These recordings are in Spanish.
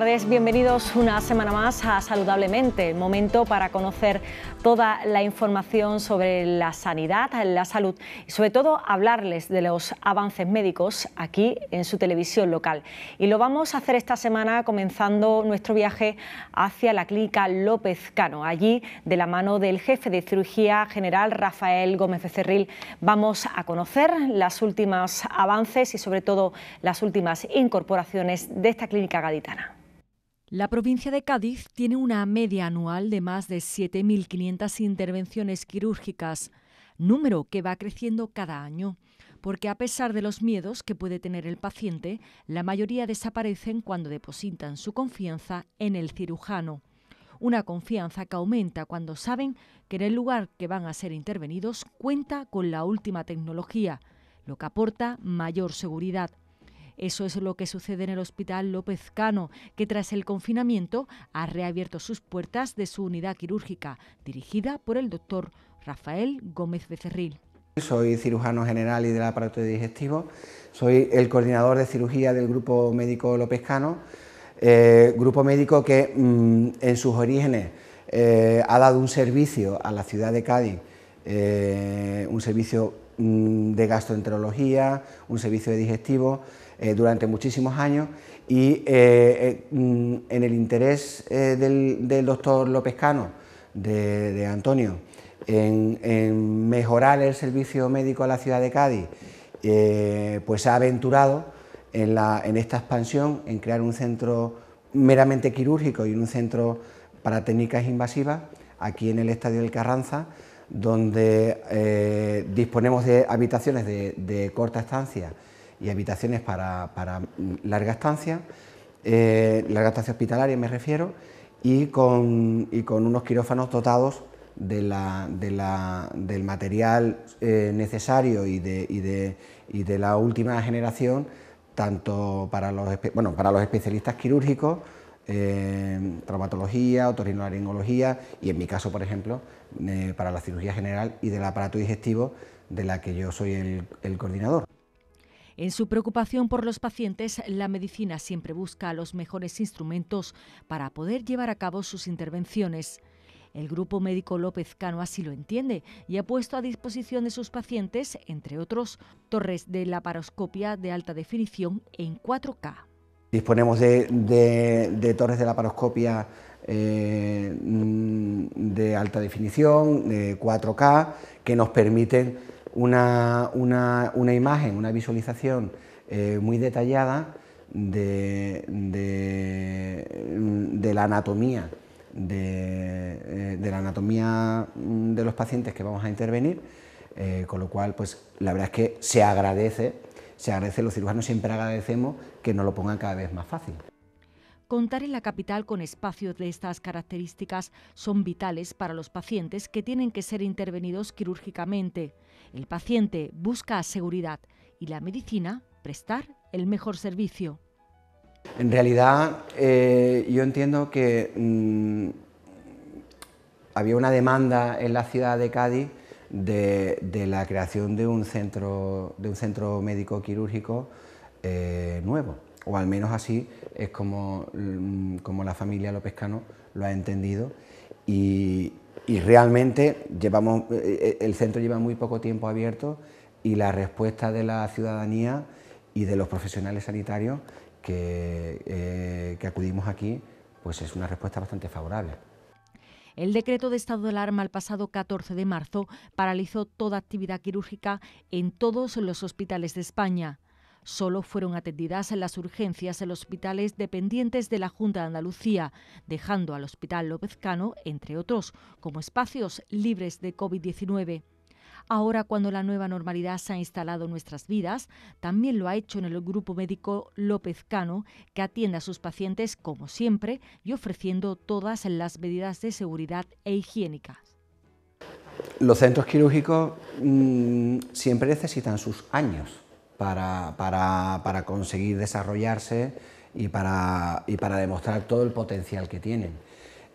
tardes, bienvenidos una semana más a Saludablemente, momento para conocer toda la información sobre la sanidad, la salud y sobre todo hablarles de los avances médicos aquí en su televisión local. Y lo vamos a hacer esta semana comenzando nuestro viaje hacia la clínica López Cano. Allí, de la mano del jefe de cirugía general Rafael Gómez Becerril, vamos a conocer los últimos avances y sobre todo las últimas incorporaciones de esta clínica gaditana. La provincia de Cádiz tiene una media anual de más de 7.500 intervenciones quirúrgicas, número que va creciendo cada año, porque a pesar de los miedos que puede tener el paciente, la mayoría desaparecen cuando depositan su confianza en el cirujano. Una confianza que aumenta cuando saben que en el lugar que van a ser intervenidos cuenta con la última tecnología, lo que aporta mayor seguridad. Eso es lo que sucede en el Hospital López Cano, que tras el confinamiento ha reabierto sus puertas de su unidad quirúrgica, dirigida por el doctor Rafael Gómez Becerril. Soy cirujano general y del aparato digestivo, soy el coordinador de cirugía del Grupo Médico López Cano, eh, grupo médico que mm, en sus orígenes eh, ha dado un servicio a la ciudad de Cádiz, eh, un servicio mm, de gastroenterología, un servicio de digestivo, eh, durante muchísimos años y eh, eh, mm, en el interés del, doctor López Cano, de, Antonio, en, mejorar el servicio médico a la ciudad de Cádiz, pues ha aventurado en, en esta expansión, en crear un centro meramente quirúrgico y un centro para técnicas invasivas aquí en el Estadio del Carranza, donde disponemos de habitaciones de corta estancia y habitaciones para, larga estancia, eh, larga estancia hospitalaria me refiero, y con, con unos quirófanos dotados de la, del material eh, necesario y de, de, la última generación, tanto para los, bueno, para los especialistas quirúrgicos, eh, traumatología, otorrinolaringología y en mi caso, por ejemplo, para la cirugía general y del aparato digestivo de la que yo soy el coordinador. En su preocupación por los pacientes, la medicina siempre busca los mejores instrumentos para poder llevar a cabo sus intervenciones. El Grupo Médico López Cano así lo entiende y ha puesto a disposición de sus pacientes, entre otros, torres de laparoscopia de alta definición en 4K. Disponemos de, torres de laparoscopia eh, de alta definición, de 4K, que nos permiten una, imagen, una visualización eh, muy detallada de, la anatomía, de, la anatomía mm, de los pacientes que vamos a intervenir, eh, con lo cual, pues la verdad es que se agradece, se agradece, los cirujanos siempre agradecemos que nos lo pongan cada vez más fácil. Contar en la capital con espacios de estas características son vitales para los pacientes que tienen que ser intervenidos quirúrgicamente. El paciente busca seguridad y la medicina prestar el mejor servicio. En realidad, eh, yo entiendo que mm, había una demanda en la ciudad de Cádiz de, la creación de un centro, de un centro médico quirúrgico eh, nuevo, o al menos así es como, mm, como la familia López Cano lo ha entendido. Y, y realmente llevamos, eh, eh, el centro lleva muy poco tiempo abierto y la respuesta de la ciudadanía y de los profesionales sanitarios que, eh, que acudimos aquí pues es una respuesta bastante favorable. El decreto de estado de alarma el pasado 14 de marzo paralizó toda actividad quirúrgica en todos los hospitales de España. Solo fueron atendidas en las urgencias en los hospitales dependientes de la Junta de Andalucía, dejando al Hospital López Cano, entre otros, como espacios libres de COVID-19. Ahora, cuando la nueva normalidad se ha instalado en nuestras vidas, también lo ha hecho en el grupo médico López Cano, que atiende a sus pacientes como siempre y ofreciendo todas las medidas de seguridad e higiénicas. Los centros quirúrgicos mm, siempre necesitan sus años para, conseguir desarrollarse y para, para, demostrar todo el potencial que tienen.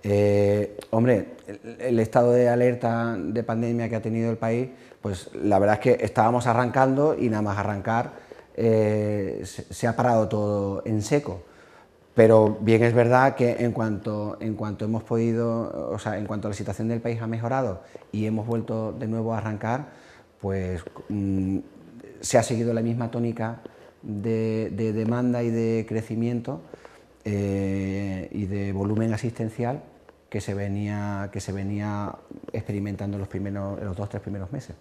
Eh, hombre, el, estado de alerta de pandemia que ha tenido el país, pues la verdad es que estábamos arrancando y nada más arrancar eh, se, ha parado todo en seco. Pero bien es verdad que en cuanto, en cuanto hemos podido, o sea, en cuanto la situación del país ha mejorado y hemos vuelto de nuevo a arrancar, pues mm, se ha seguido la misma tónica de, demanda y de crecimiento eh, y de volumen asistencial que se venía, que se venía experimentando en los, primeros, en los dos o tres primeros meses.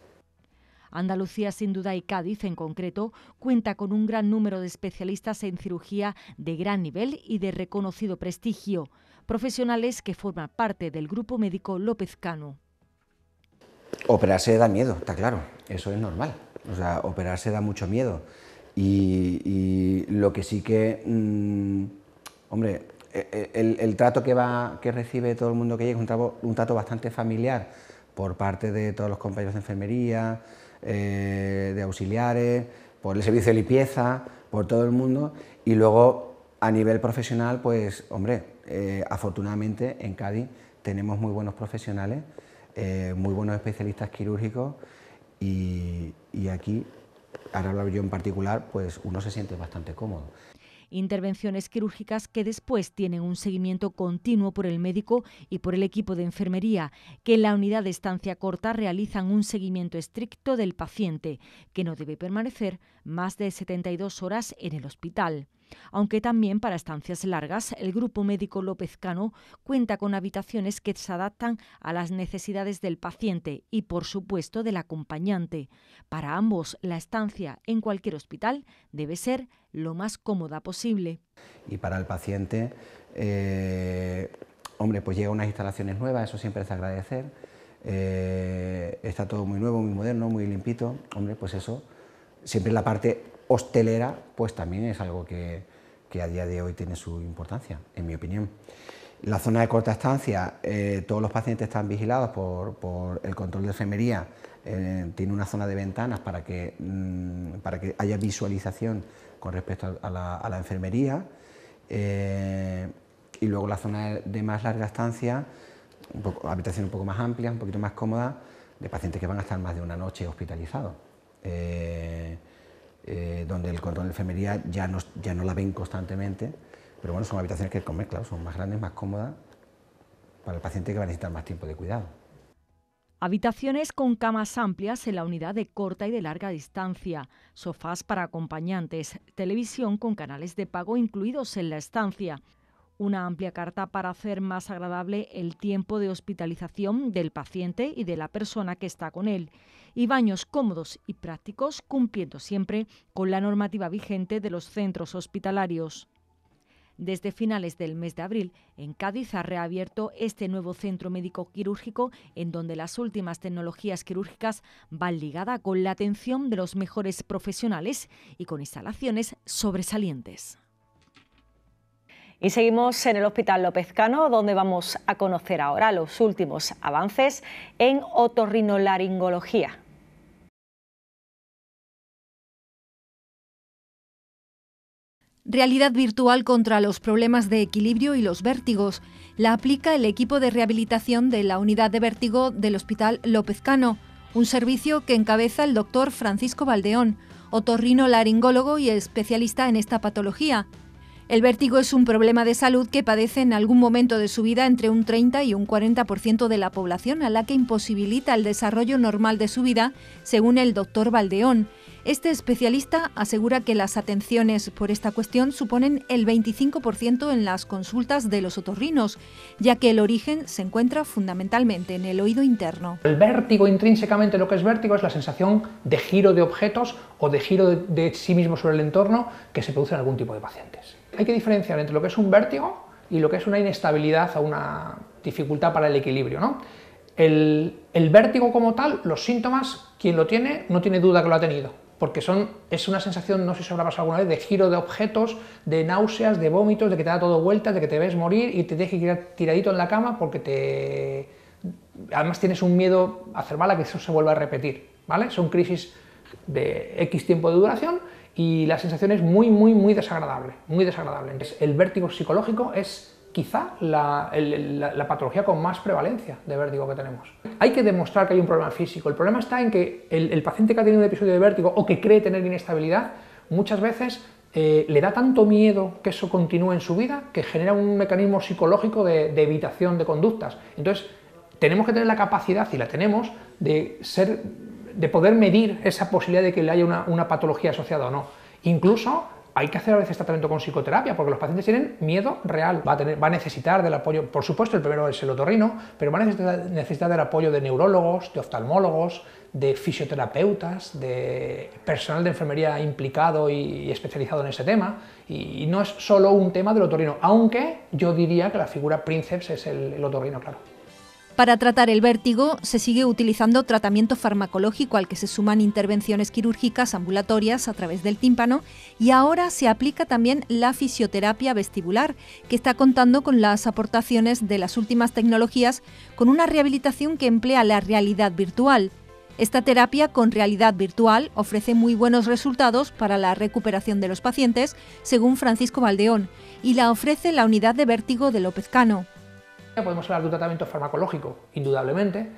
Andalucía, sin duda, y Cádiz en concreto, cuenta con un gran número de especialistas en cirugía de gran nivel y de reconocido prestigio, profesionales que forman parte del grupo médico López Cano. Operarse da miedo, está claro, eso es normal. O sea, operarse da mucho miedo. Y, lo que sí que, mm, hombre, e, e, el, trato que, va, que recibe todo el mundo que llega es un trato bastante familiar por parte de todos los compañeros de enfermería, eh, de auxiliares, por el servicio de limpieza, por todo el mundo y luego a nivel profesional, pues hombre, eh, afortunadamente en Cádiz tenemos muy buenos profesionales, eh, muy buenos especialistas quirúrgicos y, y aquí, ahora hablo yo en particular, pues uno se siente bastante cómodo. Intervenciones quirúrgicas que después tienen un seguimiento continuo por el médico y por el equipo de enfermería, que en la unidad de estancia corta realizan un seguimiento estricto del paciente, que no debe permanecer más de 72 horas en el hospital aunque también para estancias largas el Grupo Médico López Cano cuenta con habitaciones que se adaptan a las necesidades del paciente y, por supuesto, del acompañante. Para ambos, la estancia en cualquier hospital debe ser lo más cómoda posible. Y para el paciente, eh, hombre, pues llega unas instalaciones nuevas, eso siempre es de agradecer. Eh, está todo muy nuevo, muy moderno, muy limpito. Hombre, pues eso, siempre la parte hostelera, pues también es algo que, a día de hoy tiene su importancia, en mi opinión. La zona de corta estancia, eh, todos los pacientes están vigilados por, el control de enfermería, eh, tiene una zona de ventanas para que, mm, para que haya visualización con respecto a la, enfermería. Eh, y luego la zona de más larga estancia, habitación un poco más amplia, un poquito más cómoda, de pacientes que van a estar más de una noche hospitalizados. Eh, donde el control de enfermería ya no, ya no la ven constantemente, pero bueno, son habitaciones que comer, claro, son más grandes, más cómodas para el paciente que va a necesitar más tiempo de cuidado. Habitaciones con camas amplias en la unidad de corta y de larga distancia, sofás para acompañantes, televisión con canales de pago incluidos en la estancia, una amplia carta para hacer más agradable el tiempo de hospitalización del paciente y de la persona que está con él, y baños cómodos y prácticos cumpliendo siempre con la normativa vigente de los centros hospitalarios. Desde finales del mes de abril, en Cádiz ha reabierto este nuevo centro médico quirúrgico en donde las últimas tecnologías quirúrgicas van ligadas con la atención de los mejores profesionales y con instalaciones sobresalientes. Y seguimos en el Hospital López Cano, donde vamos a conocer ahora los últimos avances en otorrinolaringología. Realidad virtual contra los problemas de equilibrio y los vértigos. La aplica el equipo de rehabilitación de la unidad de vértigo del Hospital López Cano, un servicio que encabeza el doctor Francisco Valdeón, otorrinolaringólogo y especialista en esta patología. El vértigo es un problema de salud que padece en algún momento de su vida entre un 30 y un 40% de la población, a la que imposibilita el desarrollo normal de su vida, según el doctor Valdeón. Este especialista asegura que las atenciones por esta cuestión suponen el 25% en las consultas de los otorrinos, ya que el origen se encuentra fundamentalmente en el oído interno. El vértigo, intrínsecamente lo que es vértigo, es la sensación de giro de objetos o de giro de, sí mismo sobre el entorno que se produce en algún tipo de pacientes. Hay que diferenciar entre lo que es un vértigo y lo que es una inestabilidad o una dificultad para el equilibrio. ¿no? El, vértigo como tal, los síntomas, quien lo tiene no tiene duda que lo ha tenido porque son, es una sensación, no sé si habrá pasado alguna vez, de giro de objetos, de náuseas, de vómitos, de que te da todo vueltas, de que te ves morir y te dejes tiradito en la cama porque te... Además tienes un miedo a hacer bala que eso se vuelva a repetir, ¿vale? Son crisis de X tiempo de duración y la sensación es muy, muy, muy desagradable, muy desagradable. el vértigo psicológico es quizá la, patología con más prevalencia de vértigo que tenemos. Hay que demostrar que hay un problema físico. El problema está en que el, paciente que ha tenido un episodio de vértigo o que cree tener inestabilidad, muchas veces eh, le da tanto miedo que eso continúe en su vida que genera un mecanismo psicológico de, evitación de conductas. Entonces, tenemos que tener la capacidad, y la tenemos, de, ser, de poder medir esa posibilidad de que le haya una, una patología asociada o no. Incluso hay que hacer a veces tratamiento con psicoterapia, porque los pacientes tienen miedo real, va a, tener, va a necesitar del apoyo, por supuesto el primero es el otorrino, pero va a necesitar, del apoyo de neurólogos, de oftalmólogos, de fisioterapeutas, de personal de enfermería implicado y, especializado en ese tema, y, no es solo un tema del otorrino, aunque yo diría que la figura princeps es el, el otorrino, claro. Para tratar el vértigo se sigue utilizando tratamiento farmacológico al que se suman intervenciones quirúrgicas ambulatorias a través del tímpano y ahora se aplica también la fisioterapia vestibular, que está contando con las aportaciones de las últimas tecnologías con una rehabilitación que emplea la realidad virtual. Esta terapia con realidad virtual ofrece muy buenos resultados para la recuperación de los pacientes, según Francisco Valdeón, y la ofrece la unidad de vértigo de López Cano. Podemos hablar de un tratamiento farmacológico, indudablemente,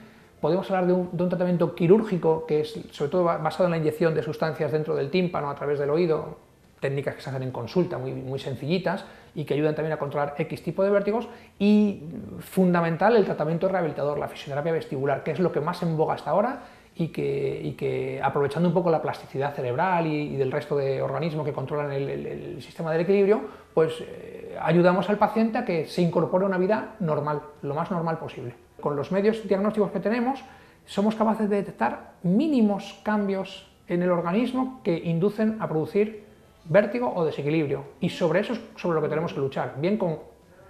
podemos hablar de un, tratamiento quirúrgico, que es sobre todo basado en la inyección de sustancias dentro del tímpano a través del oído, técnicas que se hacen en consulta, muy, muy sencillitas, y que ayudan también a controlar X tipo de vértigos, y fundamental el tratamiento rehabilitador, la fisioterapia vestibular, que es lo que más en boga hasta ahora y que, aprovechando un poco la plasticidad cerebral y, del resto de organismos que controlan el, sistema del equilibrio, pues eh, ayudamos al paciente a que se incorpore a una vida normal, lo más normal posible. Con los medios diagnósticos que tenemos, somos capaces de detectar mínimos cambios en el organismo que inducen a producir vértigo o desequilibrio. Y sobre eso es sobre lo que tenemos que luchar, bien con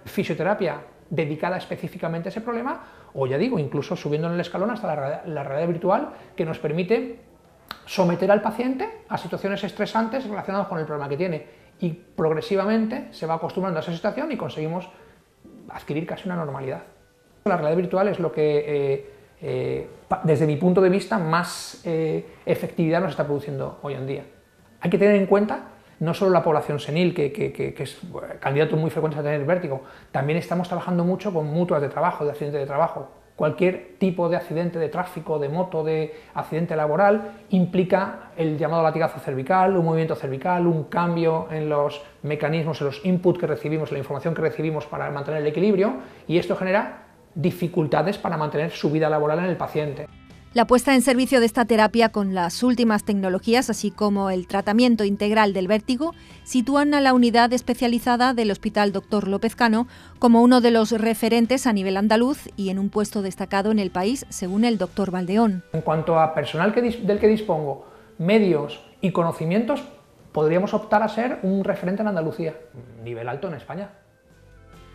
fisioterapia dedicada específicamente a ese problema, o ya digo, incluso subiendo en el escalón hasta la, realidad virtual que nos permite someter al paciente a situaciones estresantes relacionadas con el problema que tiene y progresivamente se va acostumbrando a esa situación y conseguimos adquirir casi una normalidad. La realidad virtual es lo que, eh, eh, desde mi punto de vista, más eh, efectividad nos está produciendo hoy en día. Hay que tener en cuenta no solo la población senil, que, es candidato muy frecuente a tener vértigo, también estamos trabajando mucho con mutuas de trabajo, de accidente de trabajo. Cualquier tipo de accidente de tráfico, de moto, de accidente laboral, implica el llamado latigazo cervical, un movimiento cervical, un cambio en los mecanismos, en los inputs que recibimos, la información que recibimos para mantener el equilibrio, y esto genera dificultades para mantener su vida laboral en el paciente. La puesta en servicio de esta terapia con las últimas tecnologías, así como el tratamiento integral del vértigo, sitúan a la unidad especializada del Hospital Dr. López Cano como uno de los referentes a nivel andaluz y en un puesto destacado en el país, según el doctor Valdeón. En cuanto a personal del que dispongo, medios y conocimientos, podríamos optar a ser un referente en Andalucía, nivel alto en España.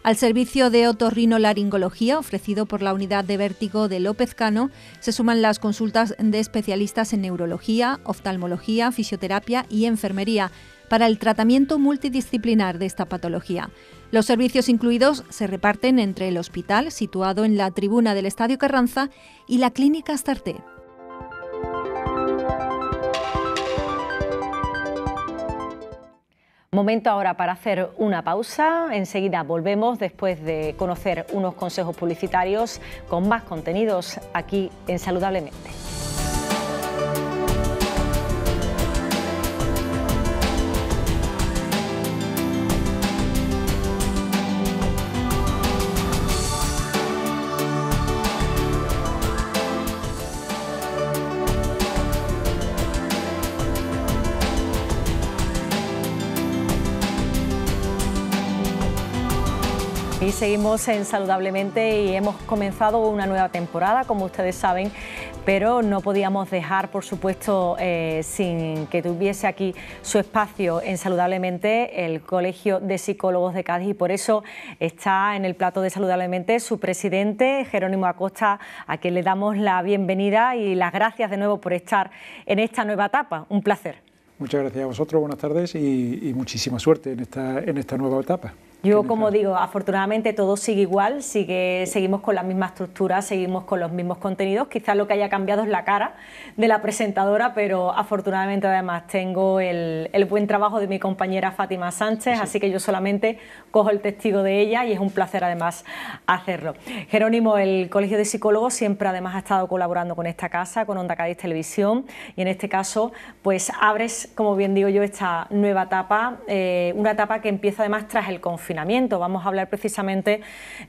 Al servicio de otorrinolaringología ofrecido por la unidad de vértigo de López Cano se suman las consultas de especialistas en neurología, oftalmología, fisioterapia y enfermería para el tratamiento multidisciplinar de esta patología. Los servicios incluidos se reparten entre el hospital, situado en la tribuna del Estadio Carranza, y la Clínica Astarte. Momento ahora para hacer una pausa. Enseguida volvemos después de conocer unos consejos publicitarios con más contenidos aquí en Saludablemente. Seguimos en Saludablemente y hemos comenzado una nueva temporada, como ustedes saben, pero no podíamos dejar, por supuesto, eh, sin que tuviese aquí su espacio en Saludablemente el Colegio de Psicólogos de Cádiz y por eso está en el plato de Saludablemente su presidente, Jerónimo Acosta, a quien le damos la bienvenida y las gracias de nuevo por estar en esta nueva etapa. Un placer. Muchas gracias a vosotros, buenas tardes y, muchísima suerte en esta nueva etapa. Yo, como digo, afortunadamente todo sigue igual, sigue, seguimos con la misma estructura, seguimos con los mismos contenidos. Quizás lo que haya cambiado es la cara de la presentadora, pero afortunadamente además tengo el, buen trabajo de mi compañera Fátima Sánchez, así que yo solamente cojo el testigo de ella y es un placer además hacerlo. Jerónimo, el Colegio de Psicólogos siempre además ha estado colaborando con esta casa, con Onda Cádiz Televisión, y en este caso, pues abres, como bien digo yo, esta nueva etapa, eh, una etapa que empieza además tras el Vamos a hablar precisamente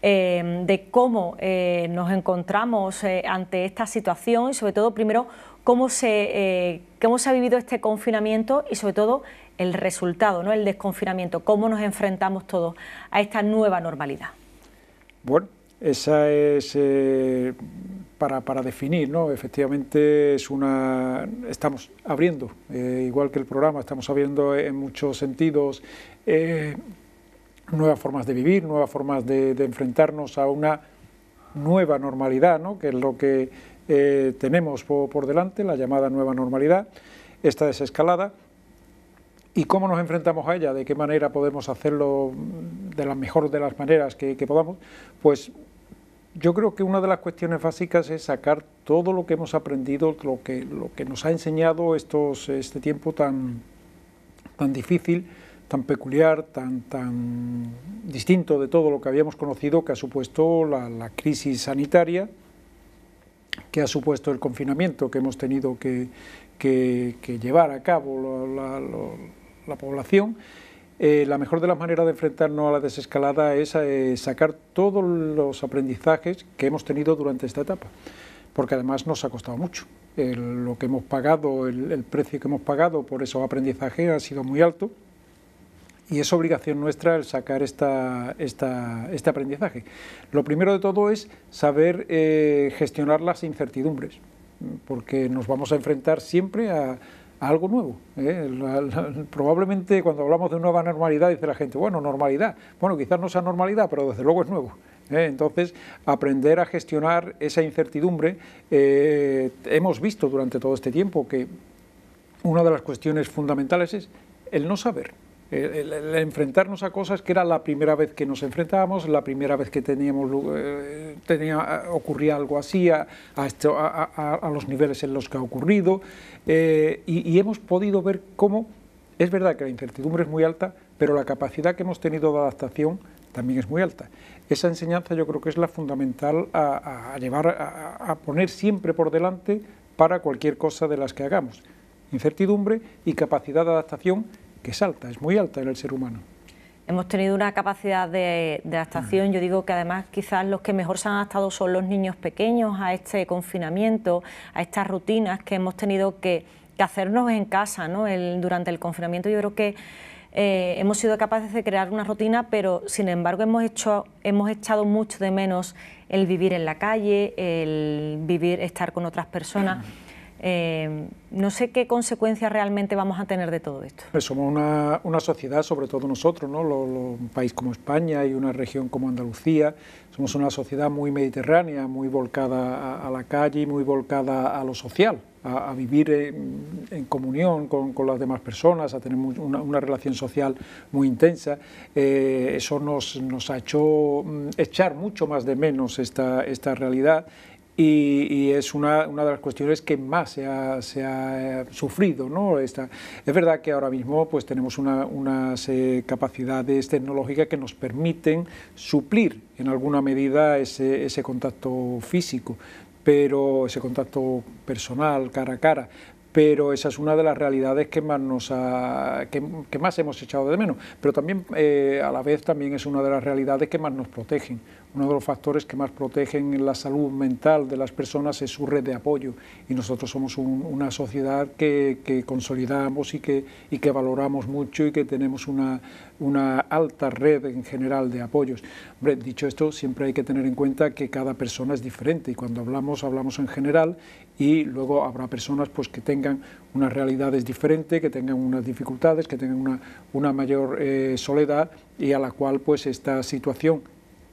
eh, de cómo eh, nos encontramos eh, ante esta situación y sobre todo, primero, cómo se, cómo se ha vivido este confinamiento y sobre todo el resultado, ¿no? el desconfinamiento, cómo nos enfrentamos todos a esta nueva normalidad. Bueno, esa es para, para, definir, ¿no? Efectivamente es una, estamos abriendo, igual que el programa, estamos abriendo en muchos sentidos nuevas formas de vivir, nuevas formas de, enfrentarnos a una nueva normalidad, ¿no? que es lo que eh, tenemos por, delante, la llamada nueva normalidad, esta desescalada, y cómo nos enfrentamos a ella, de qué manera podemos hacerlo de la mejor de las maneras que, podamos, pues yo creo que una de las cuestiones básicas es sacar todo lo que hemos aprendido, lo que, lo que nos ha enseñado estos, este tiempo tan, tan difícil, tan peculiar, tan, tan distinto de todo lo que habíamos conocido que ha supuesto la, crisis sanitaria, que ha supuesto el confinamiento que hemos tenido que, llevar a cabo la, población. Eh, la mejor de las maneras de enfrentarnos a la desescalada es eh, sacar todos los aprendizajes que hemos tenido durante esta etapa, porque además nos ha costado mucho. lo que hemos pagado, el precio que hemos pagado por esos aprendizajes ha sido muy alto y es obligación nuestra el sacar esta, este aprendizaje. Lo primero de todo es saber eh, gestionar las incertidumbres, porque nos vamos a enfrentar siempre a, algo nuevo. ¿eh? probablemente cuando hablamos de nueva normalidad dice la gente, bueno, normalidad, bueno, quizás no sea normalidad, pero desde luego es nuevo. ¿eh? Entonces, aprender a gestionar esa incertidumbre, hemos visto durante todo este tiempo que una de las cuestiones fundamentales es el no saber el, enfrentarnos a cosas que era la primera vez que nos enfrentábamos, la primera vez que teníamos, eh, tenía, ocurría algo así, a, esto, a, los niveles en los que ha ocurrido, eh, y, hemos podido ver cómo, es verdad que la incertidumbre es muy alta, pero la capacidad que hemos tenido de adaptación también es muy alta. Esa enseñanza yo creo que es la fundamental a, llevar, a poner siempre por delante para cualquier cosa de las que hagamos. Incertidumbre y capacidad de adaptación que es alta, es muy alta en el ser humano. Hemos tenido una capacidad de, adaptación, yo digo que además quizás los que mejor se han adaptado son los niños pequeños a este confinamiento, a estas rutinas que hemos tenido que, hacernos en casa ¿no? durante el confinamiento. Yo creo que eh, hemos sido capaces de crear una rutina, pero sin embargo hemos, hecho, hemos echado mucho de menos el vivir en la calle, el vivir, estar con otras personas. Eh, no sé qué consecuencias realmente vamos a tener de todo esto. Pues somos una, sociedad, sobre todo nosotros, ¿no? un país como España y una región como Andalucía, somos una sociedad muy mediterránea, muy volcada a, la calle, muy volcada a lo social, a, vivir en, comunión con, las demás personas, a tener una, relación social muy intensa. Eh, eso nos, nos, ha hecho mm, echar mucho más de menos esta, esta realidad y, es una, una, de las cuestiones que más se ha, se ha eh, sufrido. ¿no? Esta, es verdad que ahora mismo pues, tenemos una, unas eh, capacidades tecnológicas que nos permiten suplir en alguna medida ese, ese contacto físico, pero ese contacto personal, cara a cara, pero esa es una de las realidades que más, nos que, más hemos echado de menos, pero también eh, a la vez también es una de las realidades que más nos protegen. Uno de los factores que más protegen la salud mental de las personas es su red de apoyo y nosotros somos una sociedad que, consolidamos y que, y que valoramos mucho y que tenemos una, una alta red en general de apoyos. dicho esto, siempre hay que tener en cuenta que cada persona es diferente y cuando hablamos, hablamos en general y luego habrá personas pues, que tengan unas realidades diferentes, que tengan unas dificultades, que tengan una, una mayor eh, soledad y a la cual pues, esta situación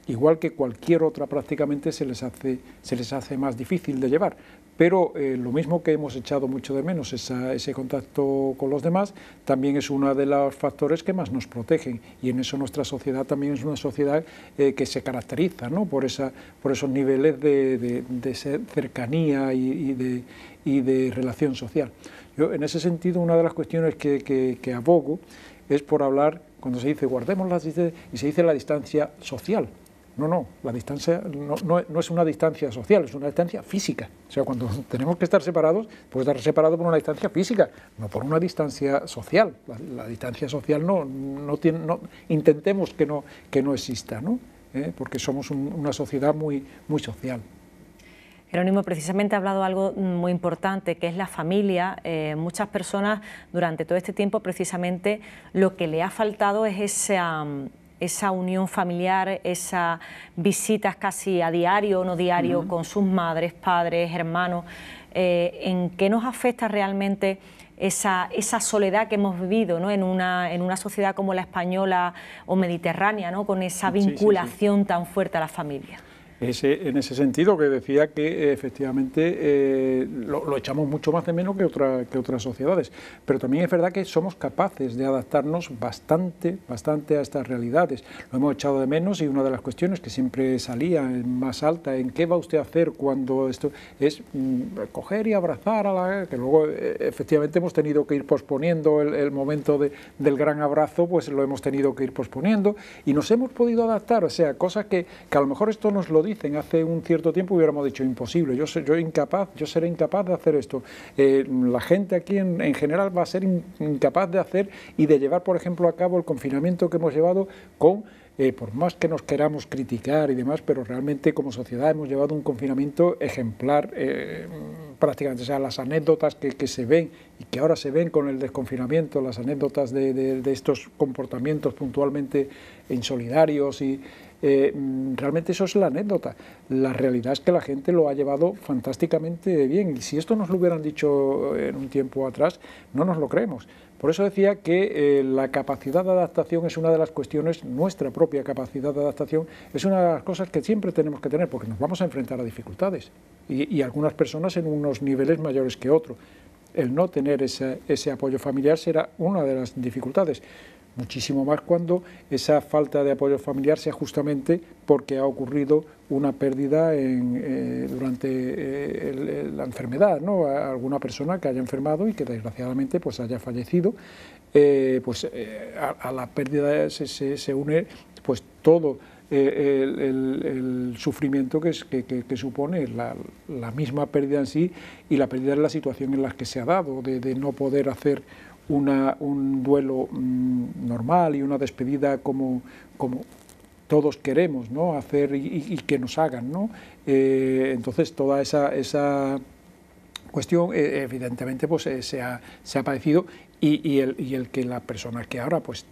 igual que cualquier otra prácticamente se les hace, se les hace más difícil de llevar. Pero eh, lo mismo que hemos echado mucho de menos ese contacto con los demás, también es uno de los factores que más nos protegen. Y en eso nuestra sociedad también es una sociedad eh, que se caracteriza por, esos niveles de, cercanía y, de, relación social. Yo, en ese sentido, una de las cuestiones que, que abogo es por hablar, cuando se dice guardemos las y se dice la distancia social. No, no, la distancia no, es una distancia social, es una distancia física. O sea, cuando tenemos que estar separados, pues estar separados por una distancia física, no por una distancia social. La, distancia social no, no tiene, no, intentemos que no, que no exista, ¿no? ¿Eh? porque somos una sociedad muy, muy social. Jerónimo, precisamente ha hablado algo muy importante, que es la familia. Eh, muchas personas durante todo este tiempo, precisamente, lo que le ha faltado es esa esa unión familiar, esas visitas casi a diario o no diario con sus madres, padres, hermanos, eh, ¿en qué nos afecta realmente esa, esa, soledad que hemos vivido ¿no? en, una, en una sociedad como la española o mediterránea, ¿no? con esa vinculación tan fuerte a la familia? Ese, en ese sentido que decía que eh, efectivamente eh, lo, echamos mucho más de menos que, otra, que otras sociedades, pero también es verdad que somos capaces de adaptarnos bastante, bastante a estas realidades. Lo hemos echado de menos y una de las cuestiones que siempre salía más alta en qué va usted a hacer cuando esto es mm, coger y abrazar a la que luego eh, efectivamente hemos tenido que ir posponiendo el, momento del gran abrazo, pues lo hemos tenido que ir posponiendo y nos hemos podido adaptar, o sea, cosas que, que a lo mejor esto nos lo hace un cierto tiempo hubiéramos dicho imposible, yo, yo incapaz, yo seré incapaz de hacer esto. Eh, la gente aquí en, general va a ser incapaz de hacer y de llevar, por ejemplo, a cabo el confinamiento que hemos llevado con eh, por más que nos queramos criticar y demás, pero realmente como sociedad hemos llevado un confinamiento ejemplar eh, prácticamente. O sea, las anécdotas que, se ven y que ahora se ven con el desconfinamiento, las anécdotas de, de estos comportamientos puntualmente insolidarios y eh, mm, realmente eso es la anécdota. La realidad es que la gente lo ha llevado fantásticamente bien. Y si esto nos lo hubieran dicho en un tiempo atrás, no nos lo creemos. Por eso decía que eh, la capacidad de adaptación es una de las cuestiones, nuestra propia capacidad de adaptación es una de las cosas que siempre tenemos que tener, porque nos vamos a enfrentar a dificultades y algunas personas en unos niveles mayores que otros. El no tener ese, ese apoyo familiar será una de las dificultades muchísimo más cuando esa falta de apoyo familiar sea justamente porque ha ocurrido una pérdida eh, durante eh, la enfermedad, ¿no? alguna persona que haya enfermado y que desgraciadamente pues haya fallecido, eh, pues a, la pérdida se, se, une pues todo el, sufrimiento que, que, supone la, misma pérdida en sí y la pérdida de la situación en la que se ha dado, de no poder hacer un duelo mm, normal y una despedida como, como todos queremos ¿no? hacer y, que nos hagan. ¿no? Eh, entonces, toda esa, esa cuestión, eh, evidentemente, pues, eh, se, ha, se ha padecido y, y, el, y el que la persona que ahora pues,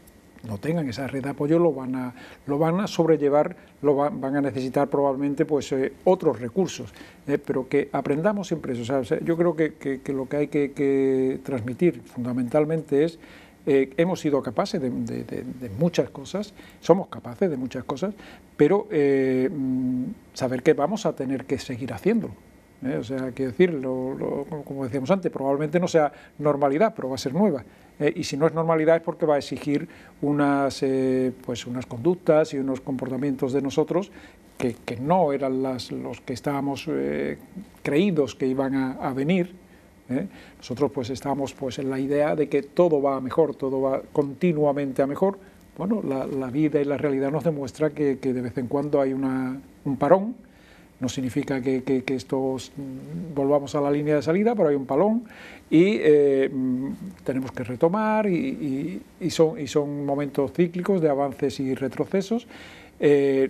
no tengan esa red de apoyo lo van a, lo van a sobrellevar, lo van a necesitar probablemente pues, eh, otros recursos, eh, pero que aprendamos siempre eso. yo creo que, lo que hay que, transmitir fundamentalmente es eh, hemos sido capaces de, muchas cosas, somos capaces de muchas cosas, pero mm, saber que vamos a tener que seguir haciéndolo. O sea, quiero decir, como decíamos antes, probablemente no sea normalidad, pero va a ser nueva. Eh, y si no es normalidad es porque va a exigir unas, eh, pues unas conductas y unos comportamientos de nosotros que, que no eran las, los que estábamos eh, creídos que iban a, venir. Nosotros pues estábamos pues, en la idea de que todo va a mejor, todo va continuamente a mejor. Bueno, la, la vida y la realidad nos demuestra que, que de vez en cuando hay una, un parón, no significa que, estos mm, volvamos a la línea de salida, pero hay un palón y eh, mm, tenemos que retomar y, son, y, son, momentos cíclicos de avances y retrocesos. Eh,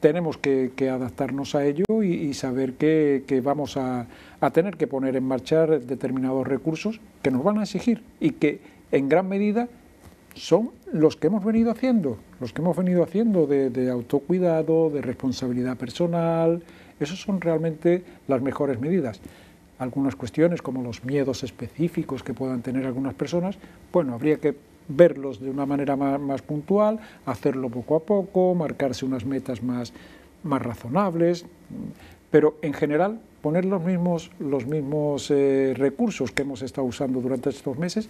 tenemos que, adaptarnos a ello y, saber que, vamos a, a, tener que poner en marcha determinados recursos que nos van a exigir y que en gran medida son los que hemos venido haciendo, los que hemos venido haciendo de, autocuidado, de responsabilidad personal, esos son realmente las mejores medidas. Algunas cuestiones como los miedos específicos que puedan tener algunas personas, bueno, habría que verlos de una manera más, puntual, hacerlo poco a poco, marcarse unas metas más, más razonables, pero en general poner los mismos, los mismos eh, recursos que hemos estado usando durante estos meses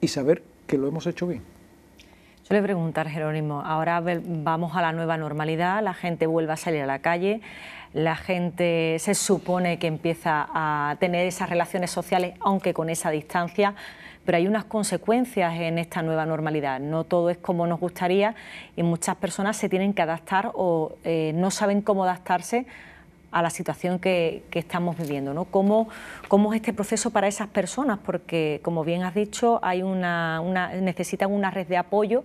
y saber que lo hemos hecho bien. Yo le preguntar, Jerónimo, ahora vamos a la nueva normalidad, la gente vuelve a salir a la calle, la gente se supone que empieza a tener esas relaciones sociales, aunque con esa distancia, pero hay unas consecuencias en esta nueva normalidad. No todo es como nos gustaría y muchas personas se tienen que adaptar o eh, no saben cómo adaptarse a la situación que, estamos viviendo. ¿no? ¿Cómo, ¿Cómo, es este proceso para esas personas? Porque, como bien has dicho, hay una, necesitan una red de apoyo,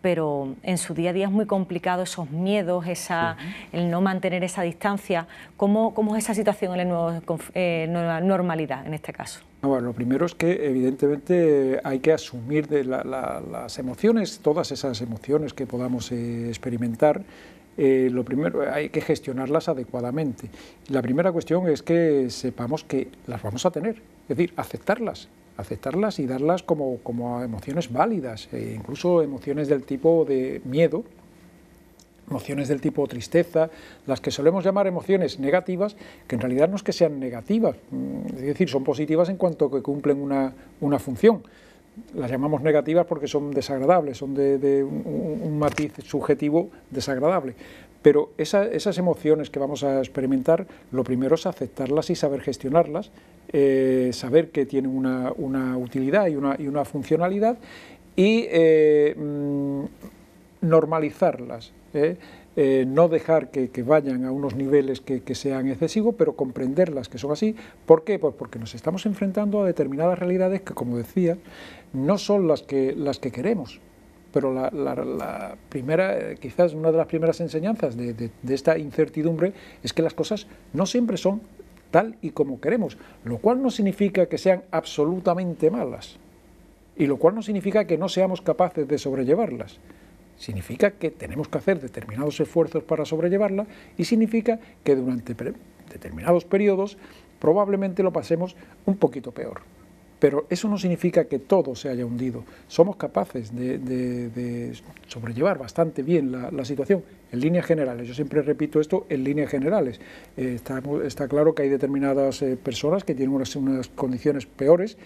pero en su día a día es muy complicado esos miedos, esa, el no mantener esa distancia. ¿Cómo, cómo es esa situación en la eh, nueva normalidad en este caso? Bueno, lo primero es que evidentemente hay que asumir de las emociones, todas esas emociones que podamos eh, experimentar, eh, lo primero, hay que gestionarlas adecuadamente. La primera cuestión es que sepamos que las vamos a tener, es decir, aceptarlas, aceptarlas y darlas como, como emociones válidas, e incluso emociones del tipo de miedo, emociones del tipo tristeza, las que solemos llamar emociones negativas, que en realidad no es que sean negativas, mm, es decir, son positivas en cuanto que cumplen una, una función las llamamos negativas porque son desagradables, son de, un, matiz subjetivo desagradable. Pero esas emociones que vamos a experimentar, lo primero es aceptarlas y saber gestionarlas, eh, saber que tienen una, utilidad y una, funcionalidad y eh, mm, normalizarlas. ¿eh? Eh, no dejar que, vayan a unos niveles que, sean excesivos, pero comprenderlas que son así. ¿Por qué? Pues porque nos estamos enfrentando a determinadas realidades que, como decía, no son las que, las que queremos. Pero la, primera, quizás una de las primeras enseñanzas de, de esta incertidumbre es que las cosas no siempre son tal y como queremos, lo cual no significa que sean absolutamente malas y lo cual no significa que no seamos capaces de sobrellevarlas significa que tenemos que hacer determinados esfuerzos para sobrellevarla y significa que durante determinados periodos probablemente lo pasemos un poquito peor. Pero eso no significa que todo se haya hundido. Somos capaces de, sobrellevar bastante bien la, situación en líneas generales. Yo siempre repito esto en líneas generales. Eh, está, claro que hay determinadas eh, personas que tienen unas, unas condiciones peores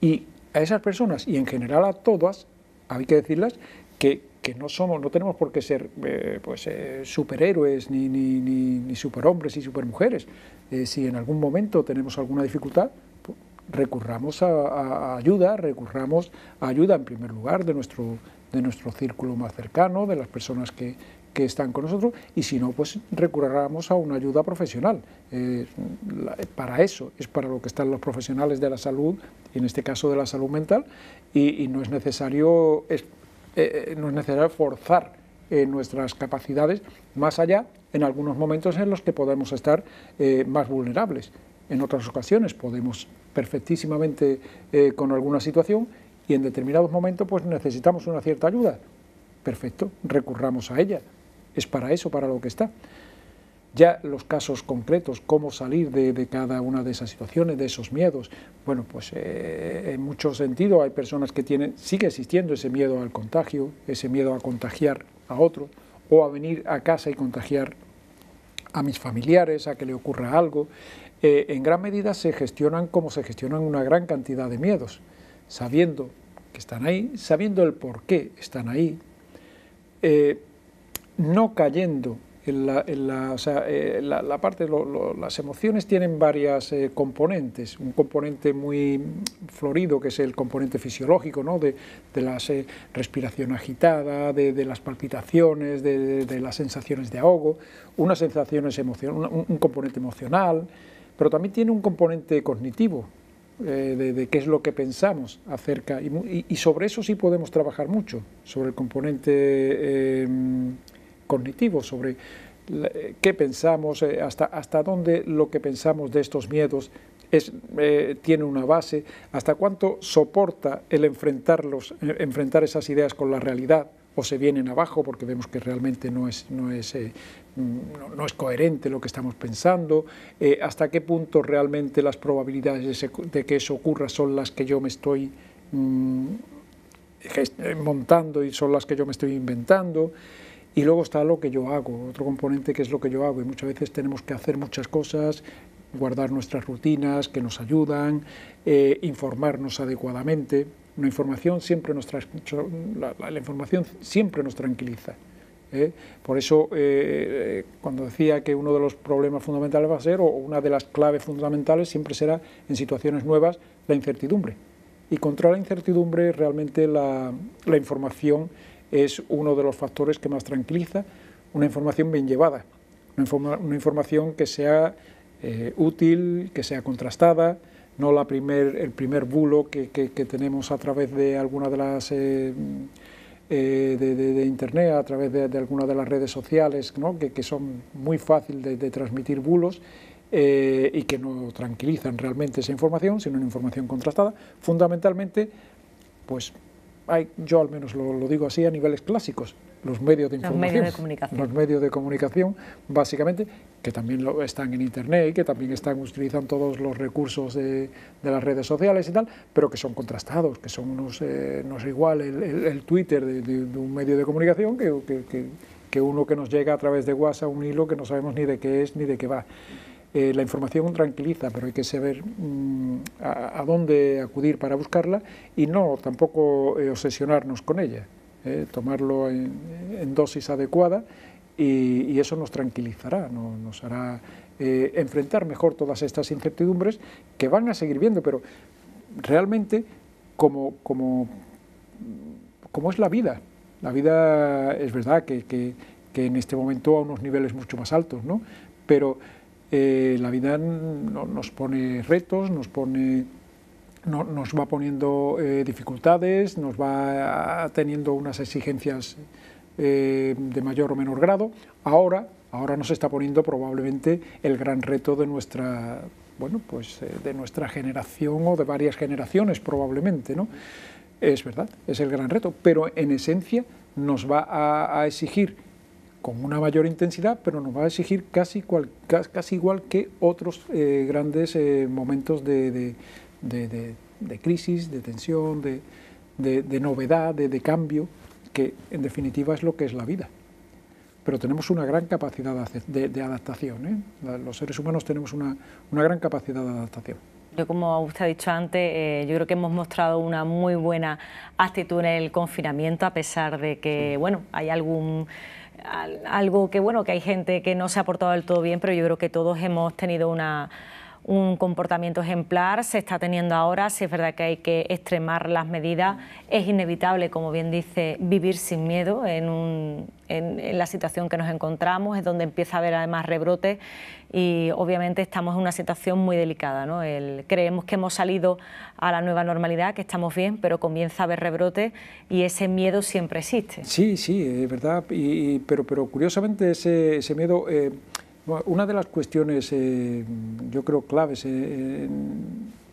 y a esas personas y en general a todas, hay que decirlas, que que no somos, no tenemos por qué ser eh, pues, eh, superhéroes ni, ni, ni, superhombres y supermujeres. Eh, si en algún momento tenemos alguna dificultad, pues, recurramos a, ayuda, recurramos a ayuda en primer lugar de nuestro, de nuestro círculo más cercano, de las personas que, que están con nosotros, y si no, pues recurramos a una ayuda profesional. para eso es para lo que están los profesionales de la salud, y en este caso de la salud mental, y, y no es necesario eh, no es necesario forzar eh, nuestras capacidades más allá en algunos momentos en los que podemos estar eh, más vulnerables. En otras ocasiones podemos perfectísimamente con alguna situación y en determinados momentos pues necesitamos una cierta ayuda. Perfecto, recurramos a ella. Es para eso, para lo que está. Ya los casos concretos, cómo salir de, cada una de esas situaciones, de esos miedos, bueno, pues eh, en mucho sentido hay personas que tienen, sigue existiendo ese miedo al contagio, ese miedo a contagiar a otro o a venir a casa y contagiar a mis familiares, a que le ocurra algo. Eh, en gran medida se gestionan como se gestionan una gran cantidad de miedos, sabiendo que están ahí, sabiendo el por qué están ahí, eh, no cayendo la, eh, la, parte, las emociones tienen varias eh, componentes. Un componente muy florido, que es el componente fisiológico, ¿no? de, la eh, respiración agitada, de, las palpitaciones, de, las sensaciones de ahogo, unas sensaciones un, un, componente emocional, pero también tiene un componente cognitivo, de, qué es lo que pensamos acerca, y, sobre eso sí podemos trabajar mucho, sobre el componente cognitivo, sobre qué pensamos, eh, hasta, hasta dónde lo que pensamos de estos miedos eh, tiene una base, hasta cuánto soporta el enfrentarlos, eh, enfrentar esas ideas con la realidad o se vienen abajo porque vemos que realmente no es, no es, no, es coherente lo que estamos pensando, hasta qué punto realmente las probabilidades de que eso ocurra son las que yo me estoy mm, montando y son las que yo me estoy inventando. Y luego está lo que yo hago, otro componente que es lo que yo hago. Y muchas veces tenemos que hacer muchas cosas, guardar nuestras rutinas que nos ayudan, eh, informarnos adecuadamente. La, información siempre nos tranquiliza. ¿eh? Por eso, eh, cuando decía que uno de los problemas fundamentales va a ser, o una de las claves fundamentales siempre será en situaciones nuevas, la incertidumbre. Y contra la incertidumbre realmente la información es uno de los factores que más tranquiliza, una información bien llevada, una, información que sea eh, útil, que sea contrastada, no la primer, el primer bulo que, que, tenemos a través de alguna de las eh, eh, de, internet, a través de, de algunas de las redes sociales, ¿no? que, que, son muy fáciles de, transmitir bulos y que no tranquilizan realmente esa información, sino una información contrastada, fundamentalmente pues hay, yo al menos lo, digo así a niveles clásicos, los medios de información, los medios de comunicación, los medios de comunicación básicamente, que también lo, están en Internet, que también están utilizan todos los recursos de, las redes sociales y tal, pero que son contrastados, que son unos, eh, no es igual el, Twitter de, un medio de comunicación que, que, que uno que nos llega a través de WhatsApp, un hilo que no sabemos ni de qué es ni de qué va. Eh, la información tranquiliza, pero hay que saber mm, a, dónde acudir para buscarla y no tampoco eh, obsesionarnos con ella, eh, tomarlo en, dosis adecuada y, eso nos tranquilizará, nos hará enfrentar mejor todas estas incertidumbres que van a seguir viendo, pero realmente como, como, como es la vida. La vida es verdad que, que, que en este momento a unos niveles mucho más altos, ¿no? pero eh, la vida nos pone retos, nos, pone, nos va poniendo eh, dificultades, nos va teniendo unas exigencias eh, de mayor o menor grado. Ahora, ahora nos está poniendo probablemente el gran reto de nuestra, bueno, pues, de nuestra generación o de varias generaciones probablemente. ¿no? Es verdad, es el gran reto, pero en esencia nos va a exigir con una mayor intensidad, pero nos va a exigir casi, casi igual que otros eh, grandes eh, momentos de, crisis, de tensión, de, novedad, de, cambio, que en definitiva es lo que es la vida. Pero tenemos una gran capacidad de, adaptación. ¿eh? Los seres humanos tenemos una, gran capacidad de adaptación. Yo, como usted ha dicho antes, yo creo que hemos mostrado una muy buena actitud en el confinamiento, a pesar de que, bueno, hay algún algo que bueno, que hay gente que no se ha portado del todo bien, pero yo creo que todos hemos tenido una, un comportamiento ejemplar, se está teniendo ahora, si es verdad que hay que extremar las medidas, es inevitable, como bien dice, vivir sin miedo en, en, la situación que nos encontramos, es donde empieza a haber además rebrotes y obviamente estamos en una situación muy delicada. ¿no? creemos que hemos salido a la nueva normalidad, que estamos bien, pero comienza a haber rebrotes y ese miedo siempre existe. Sí, sí, es verdad, y, pero, pero curiosamente ese, ese miedo... Eh, una de las cuestiones, eh, yo creo, claves eh,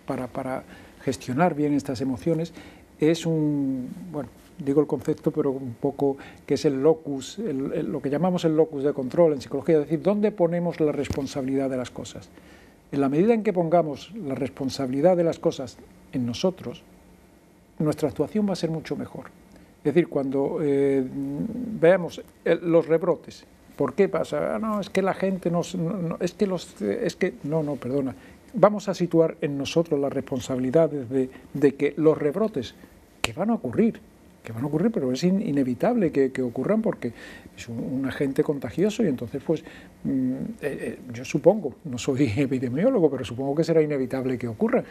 para, gestionar bien estas emociones es un, bueno, digo el concepto, pero un poco que es el locus, lo que llamamos el locus de control en psicología, es decir, ¿dónde ponemos la responsabilidad de las cosas? En la medida en que pongamos la responsabilidad de las cosas en nosotros, nuestra actuación va a ser mucho mejor. Es decir, cuando eh, veamos los rebrotes, ¿Por qué pasa? Ah, no, es que la gente nos, no, es que los, es que, no, no, perdona. Vamos a situar en nosotros las responsabilidades de, que los rebrotes que van a ocurrir, que van a ocurrir, pero es inevitable que, ocurran porque es un, agente contagioso y entonces, pues, mm, eh, eh, yo supongo, no soy epidemiólogo, pero supongo que será inevitable que ocurran,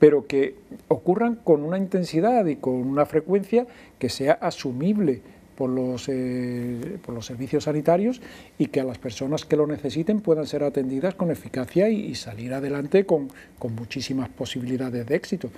pero que ocurran con una intensidad y con una frecuencia que sea asumible por los, eh, por los servicios sanitarios y que a las personas que lo necesiten puedan ser atendidas con eficacia y, salir adelante con, con, muchísimas posibilidades de éxito.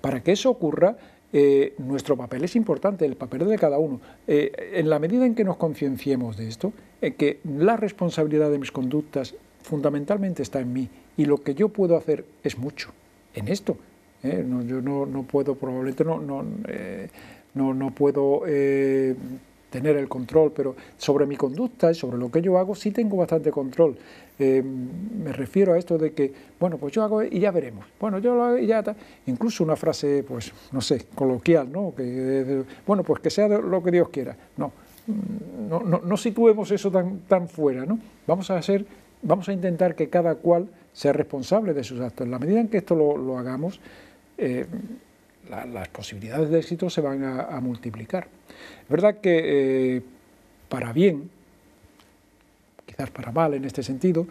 Para que eso ocurra, eh, nuestro papel es importante, el papel de cada uno. Eh, en la medida en que nos concienciemos de esto, que la responsabilidad de mis conductas fundamentalmente está en mí y lo que yo puedo hacer es mucho en esto. yo no, no, puedo, probablemente no, no no, no puedo eh, tener el control, pero sobre mi conducta y sobre lo que yo hago sí tengo bastante control. Eh, me refiero a esto de que, bueno, pues yo hago y ya veremos. Bueno, yo lo hago y ya está. Incluso una frase, pues, no sé, coloquial, ¿no? Que, bueno, pues que sea lo que Dios quiera. No, no, no, no situemos eso tan, tan fuera, ¿no? Vamos a hacer, vamos a intentar que cada cual sea responsable de sus actos. En la medida en que esto lo, hagamos, eh, las posibilidades de éxito se van a, multiplicar. Es verdad que eh, para bien, quizás para mal en este sentido,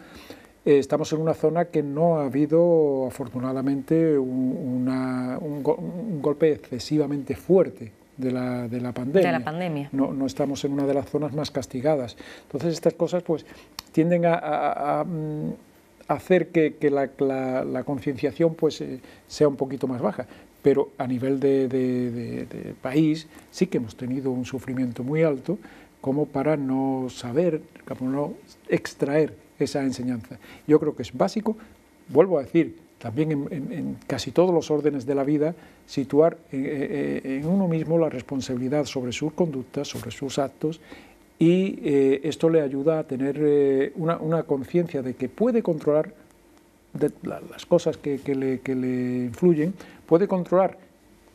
eh, estamos en una zona que no ha habido afortunadamente un, un, golpe excesivamente fuerte de la, de la pandemia. De la pandemia. No, no, estamos en una de las zonas más castigadas. Entonces estas cosas pues tienden a, mm, hacer que, que la, la, concienciación pues eh, sea un poquito más baja. Pero a nivel de, país sí que hemos tenido un sufrimiento muy alto como para no saber, como no extraer esa enseñanza. Yo creo que es básico, vuelvo a decir, también en, casi todos los órdenes de la vida, situar eh, eh, en, uno mismo la responsabilidad sobre sus conductas, sobre sus actos, y eh, esto le ayuda a tener una, conciencia de que puede controlar las cosas que, le, que le influyen, puede controlar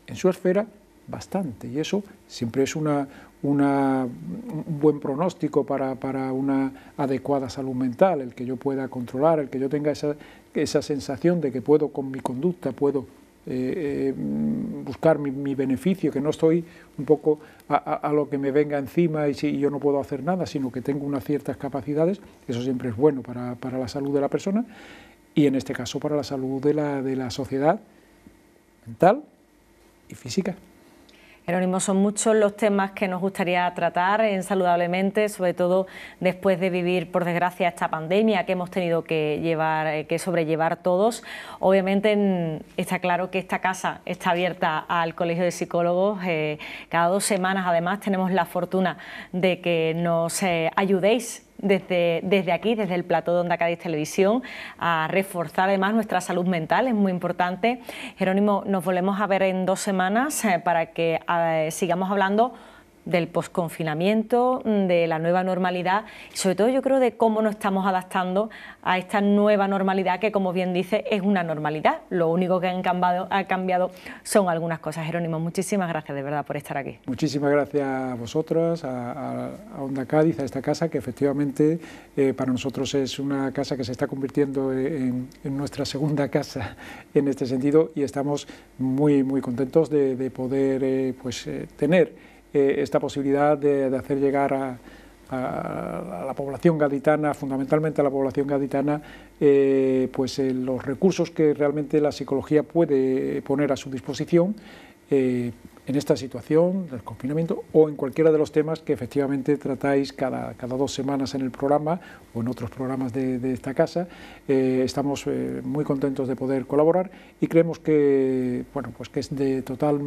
en su esfera bastante, y eso siempre es una, un buen pronóstico para, para, una adecuada salud mental, el que yo pueda controlar, el que yo tenga esa, esa sensación de que puedo con mi conducta, puedo eh, eh, buscar mi, beneficio, que no estoy un poco a, lo que me venga encima y, si, yo no puedo hacer nada, sino que tengo unas ciertas capacidades, eso siempre es bueno para, para la salud de la persona y en este caso para la salud de la, de la sociedad mental y física. Jerónimo, son muchos los temas que nos gustaría tratar en Saludablemente, sobre todo después de vivir, por desgracia, esta pandemia que hemos tenido que, llevar, eh, que sobrellevar todos. Obviamente está claro que esta casa está abierta al Colegio de Psicólogos. Eh, cada dos semanas, además, tenemos la fortuna de que nos eh, ayudéis desde, desde aquí, desde el plató de Onda Cádiz Televisión, a reforzar además nuestra salud mental, es muy importante. Jerónimo, nos volvemos a ver en dos semanas eh, para que eh, sigamos hablando del posconfinamiento, de la nueva normalidad y sobre todo yo creo de cómo nos estamos adaptando a esta nueva normalidad que como bien dice es una normalidad. Lo único que han cambiado, ha cambiado son algunas cosas. Jerónimo, muchísimas gracias de verdad por estar aquí. Muchísimas gracias a vosotras, a, Onda Cádiz, a esta casa que efectivamente eh, para nosotros es una casa que se está convirtiendo en, nuestra segunda casa en este sentido y estamos muy muy contentos de, poder eh, pues, eh, tener eh, esta posibilidad de, hacer llegar a, la población gaditana, fundamentalmente a la población gaditana, eh, pues eh, los recursos que realmente la psicología puede poner a su disposición en esta situación del confinamiento o en cualquiera de los temas que efectivamente tratáis cada, cada dos semanas en el programa o en otros programas de, esta casa. Eh, estamos eh, muy contentos de poder colaborar y creemos que, bueno, pues que es de total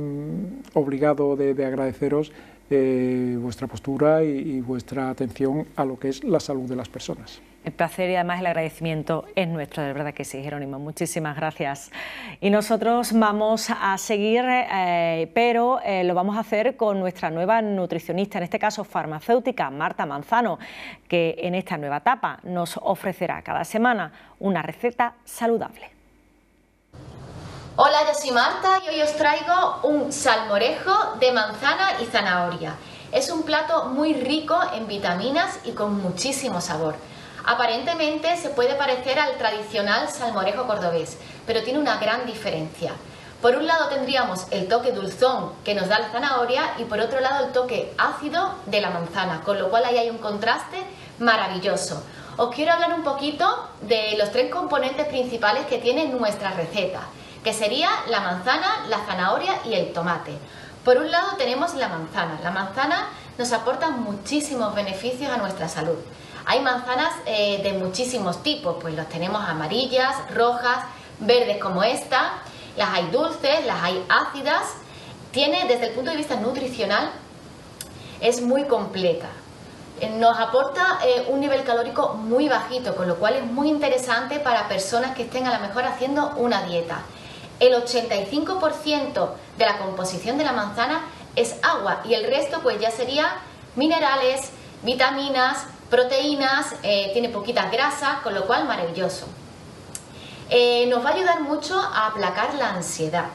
obligado de, agradeceros eh, vuestra postura y vuestra atención a lo que es la salud de las personas. El placer y además el agradecimiento es nuestro, de verdad que sí, Jerónimo. Muchísimas gracias. Y nosotros vamos a seguir, eh, pero eh, lo vamos a hacer con nuestra nueva nutricionista, en este caso farmacéutica, Marta Manzano, que en esta nueva etapa nos ofrecerá cada semana una receta saludable. Hola, yo soy Marta y hoy os traigo un salmorejo de manzana y zanahoria. Es un plato muy rico en vitaminas y con muchísimo sabor. Aparentemente se puede parecer al tradicional salmorejo cordobés, pero tiene una gran diferencia. Por un lado tendríamos el toque dulzón que nos da la zanahoria y por otro lado el toque ácido de la manzana, con lo cual ahí hay un contraste maravilloso. Os quiero hablar un poquito de los tres componentes principales que tiene nuestra receta, que sería la manzana, la zanahoria y el tomate. Por un lado tenemos la manzana. La manzana nos aporta muchísimos beneficios a nuestra salud. Hay manzanas eh, de muchísimos tipos, pues los tenemos amarillas, rojas, verdes como esta, las hay dulces, las hay ácidas. Tiene desde el punto de vista nutricional, es muy completa. Eh, nos aporta eh, un nivel calórico muy bajito, con lo cual es muy interesante para personas que estén a lo mejor haciendo una dieta. El 85% de la composición de la manzana es agua y el resto pues ya sería minerales, vitaminas, proteínas, eh, tiene poquitas grasas, con lo cual maravilloso. Eh, nos va a ayudar mucho a aplacar la ansiedad.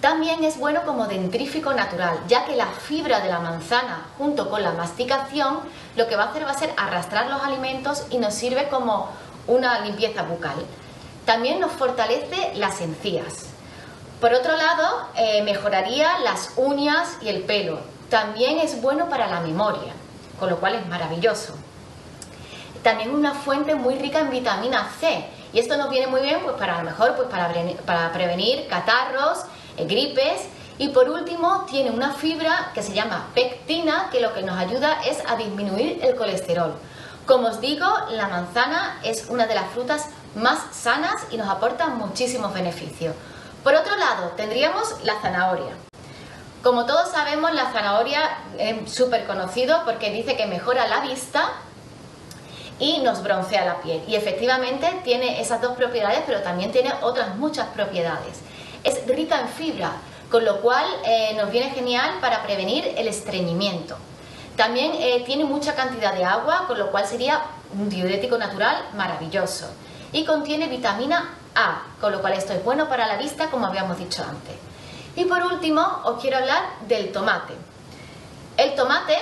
También es bueno como dentrífico natural, ya que la fibra de la manzana junto con la masticación lo que va a hacer va a ser arrastrar los alimentos y nos sirve como una limpieza bucal. También nos fortalece las encías. Por otro lado, eh, mejoraría las uñas y el pelo. También es bueno para la memoria, con lo cual es maravilloso. También una fuente muy rica en vitamina C. Y esto nos viene muy bien pues para mejor pues para, para prevenir catarros, eh, gripes y por último tiene una fibra que se llama pectina que lo que nos ayuda es a disminuir el colesterol. Como os digo, la manzana es una de las frutas más sanas y nos aporta muchísimos beneficios. Por otro lado, tendríamos la zanahoria. Como todos sabemos, la zanahoria es súper conocido porque dice que mejora la vista y nos broncea la piel. Y efectivamente tiene esas dos propiedades, pero también tiene otras muchas propiedades es rica en fibra, con lo cual eh, nos viene genial para prevenir el estreñimiento. También eh, tiene mucha cantidad de agua, con lo cual sería un diurético natural maravilloso. Y contiene vitamina A, con lo cual esto es bueno para la vista, como habíamos dicho antes. Y por último, os quiero hablar del tomate. El tomate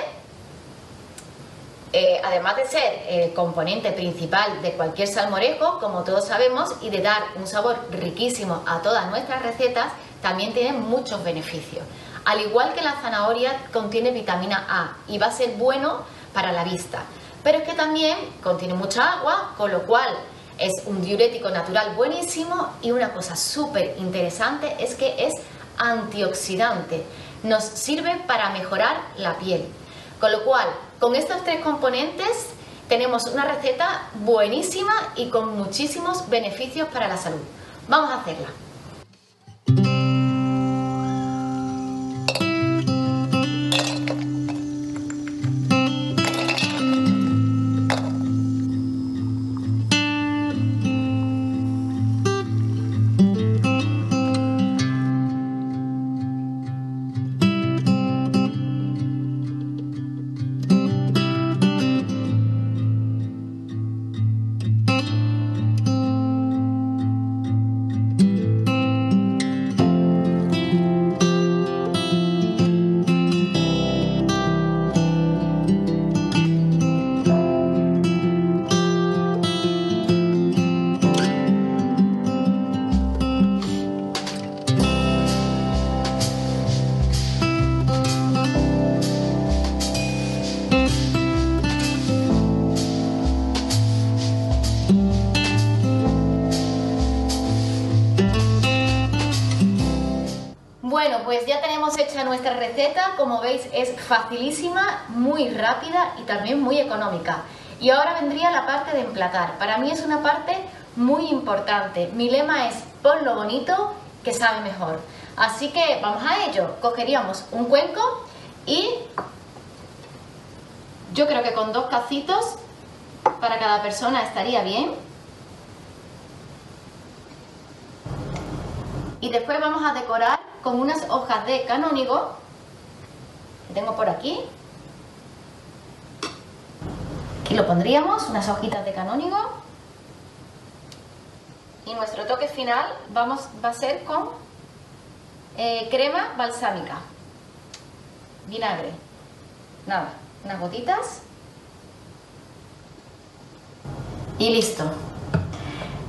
eh, además de ser el componente principal de cualquier salmorejo, como todos sabemos, y de dar un sabor riquísimo a todas nuestras recetas, también tiene muchos beneficios. Al igual que la zanahoria contiene vitamina A y va a ser bueno para la vista. Pero es que también contiene mucha agua, con lo cual es un diurético natural buenísimo y una cosa súper interesante es que es antioxidante. Nos sirve para mejorar la piel. Con lo cual, con estos tres componentes tenemos una receta buenísima y con muchísimos beneficios para la salud. Vamos a hacerla. Como veis, es facilísima, muy rápida y también muy económica. Y ahora vendría la parte de emplatar. Para mí es una parte muy importante. Mi lema es pon lo bonito que sabe mejor. Así que vamos a ello. Cogeríamos un cuenco y yo creo que con dos cacitos para cada persona estaría bien. Y después vamos a decorar con unas hojas de canónigo tengo por aquí. Aquí lo pondríamos, unas hojitas de canónigo. Y nuestro toque final vamos, va a ser con eh, crema balsámica, vinagre, nada, unas gotitas y listo.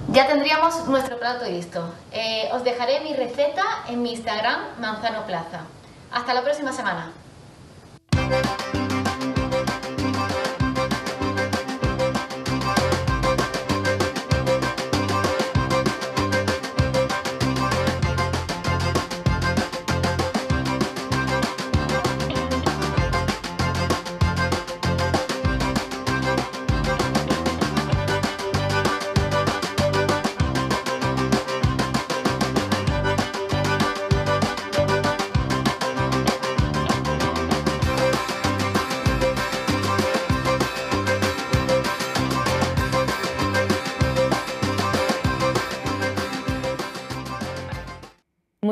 Ya tendríamos nuestro plato listo. Eh, os dejaré mi receta en mi Instagram, Manzano Plaza. Hasta la próxima semana.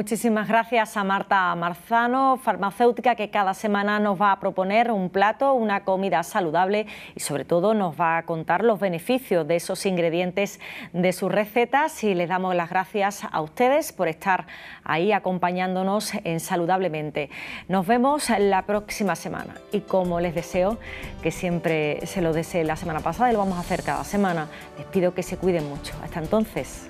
Muchísimas gracias a Marta Marzano, farmacéutica, que cada semana nos va a proponer un plato, una comida saludable y sobre todo nos va a contar los beneficios de esos ingredientes de sus recetas y les damos las gracias a ustedes por estar ahí acompañándonos en Saludablemente. Nos vemos la próxima semana y como les deseo que siempre se lo desee la semana pasada y lo vamos a hacer cada semana, les pido que se cuiden mucho. Hasta entonces.